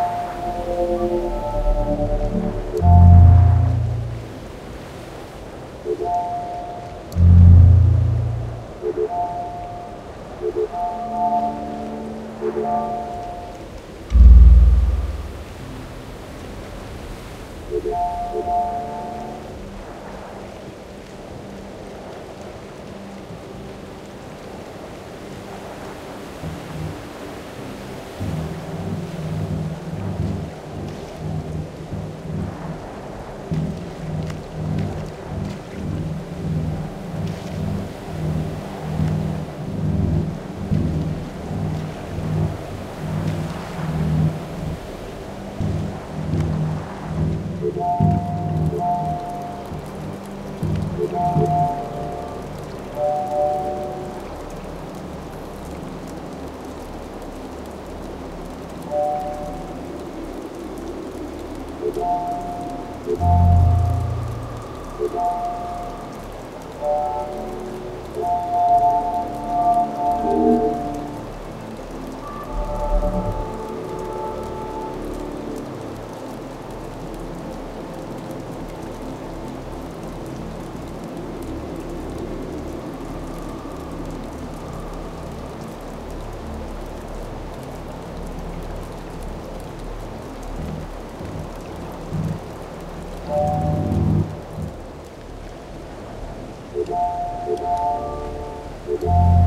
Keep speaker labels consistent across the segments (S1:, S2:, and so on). S1: you Thank you.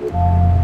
S1: Thank you.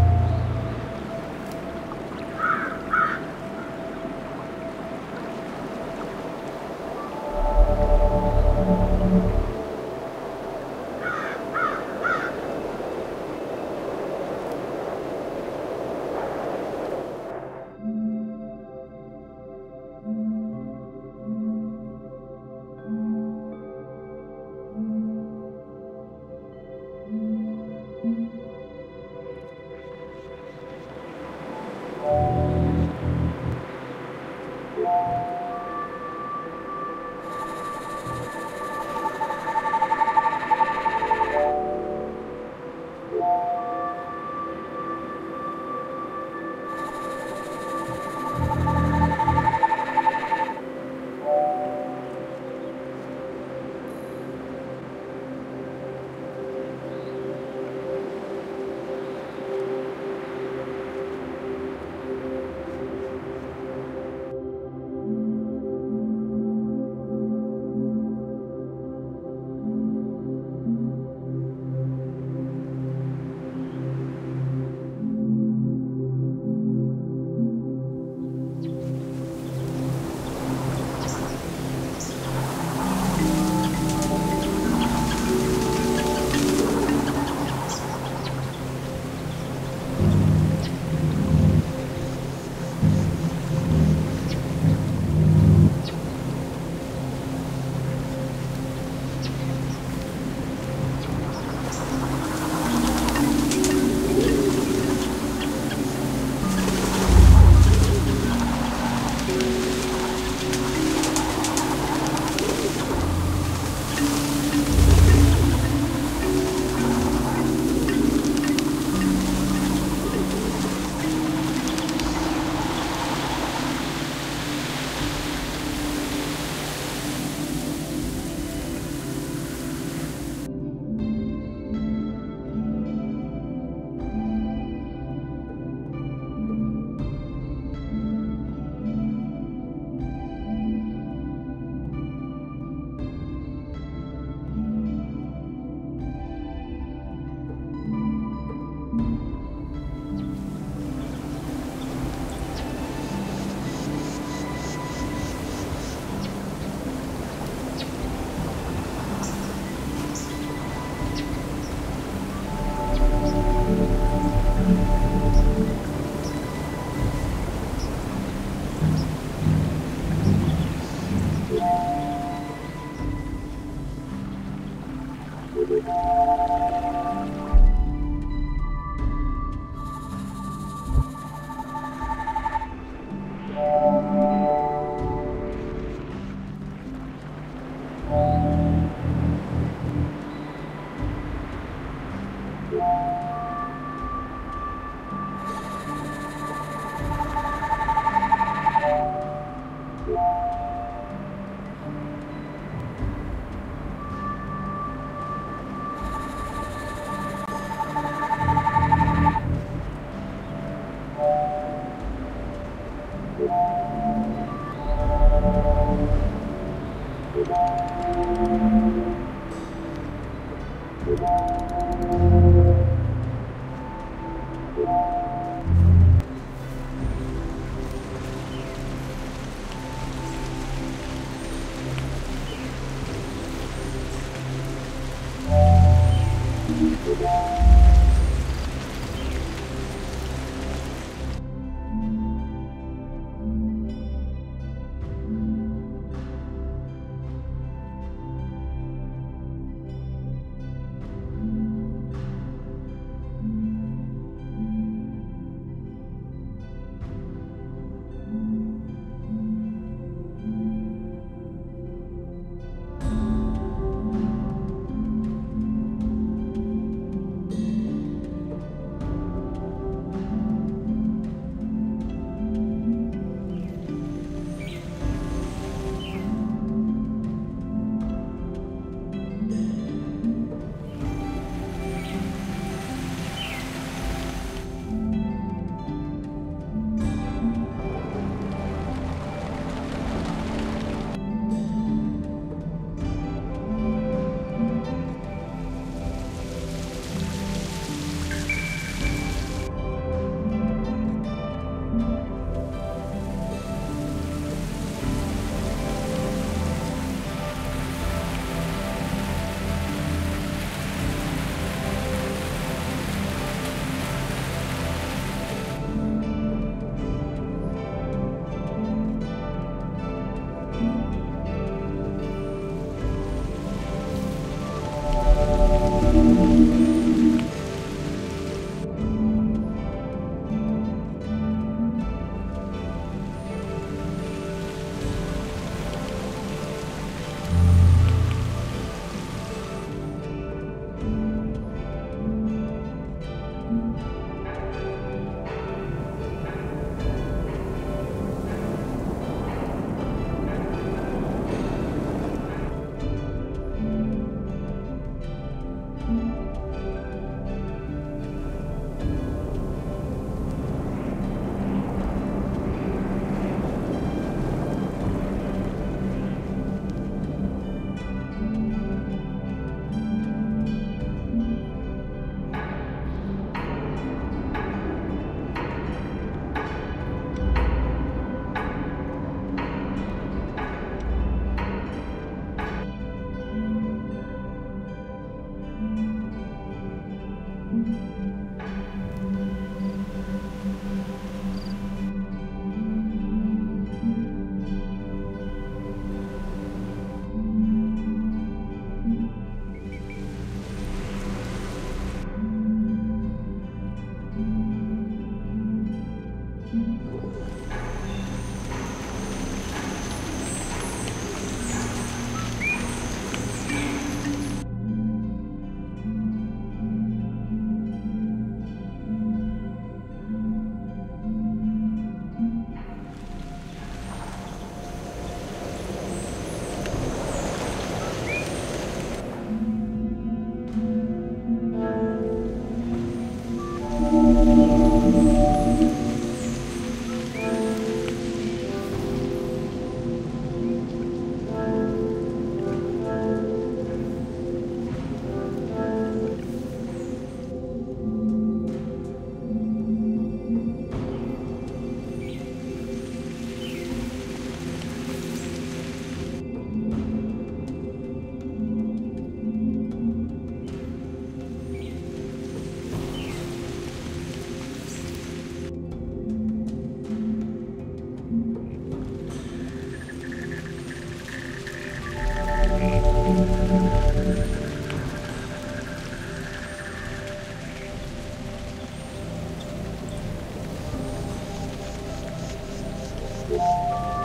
S1: Thank you.